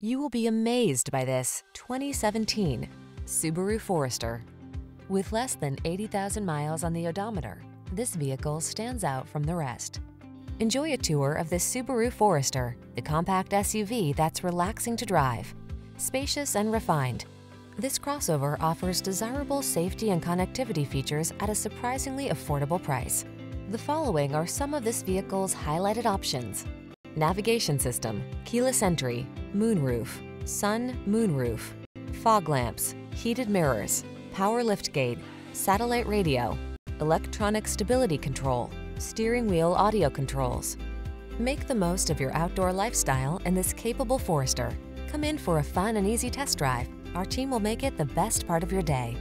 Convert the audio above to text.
You will be amazed by this 2017 Subaru Forester. With less than 80,000 miles on the odometer, this vehicle stands out from the rest. Enjoy a tour of this Subaru Forester, the compact SUV that's relaxing to drive. Spacious and refined, this crossover offers desirable safety and connectivity features at a surprisingly affordable price. The following are some of this vehicle's highlighted options. Navigation system, keyless entry, moonroof, sun moonroof, fog lamps, heated mirrors, power liftgate, satellite radio, electronic stability control, steering wheel audio controls. Make the most of your outdoor lifestyle in this capable Forester. Come in for a fun and easy test drive. Our team will make it the best part of your day.